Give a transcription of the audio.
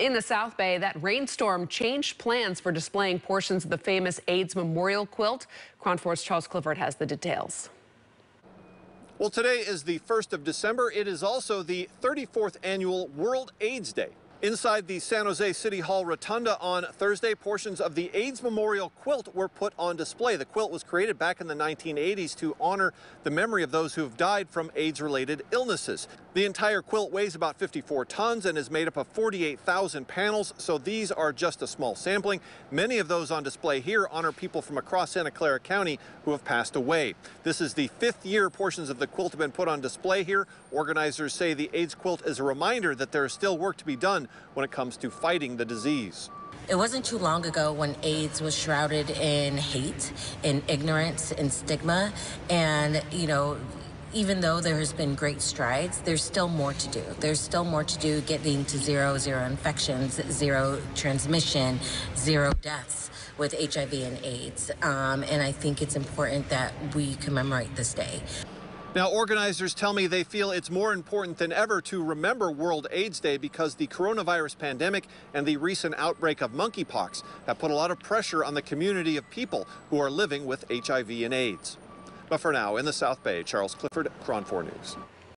In the South Bay, that rainstorm changed plans for displaying portions of the famous AIDS memorial quilt. KRON 4's Charles Clifford has the details. Well, today is the 1st of December. It is also the 34th annual World AIDS Day. Inside the San Jose City Hall Rotunda on Thursday, portions of the AIDS Memorial quilt were put on display. The quilt was created back in the 1980s to honor the memory of those who have died from AIDS-related illnesses. The entire quilt weighs about 54 tons and is made up of 48,000 panels, so these are just a small sampling. Many of those on display here honor people from across Santa Clara County who have passed away. This is the fifth year portions of the quilt have been put on display here. Organizers say the AIDS quilt is a reminder that there is still work to be done when it comes to fighting the disease. It wasn't too long ago when AIDS was shrouded in hate, in ignorance, and stigma. And, you know, even though there has been great strides, there's still more to do. There's still more to do getting to zero, zero infections, zero transmission, zero deaths with HIV and AIDS. Um, and I think it's important that we commemorate this day. Now, organizers tell me they feel it's more important than ever to remember World AIDS Day because the coronavirus pandemic and the recent outbreak of monkeypox have put a lot of pressure on the community of people who are living with HIV and AIDS. But for now, in the South Bay, Charles Clifford, KRON 4 News.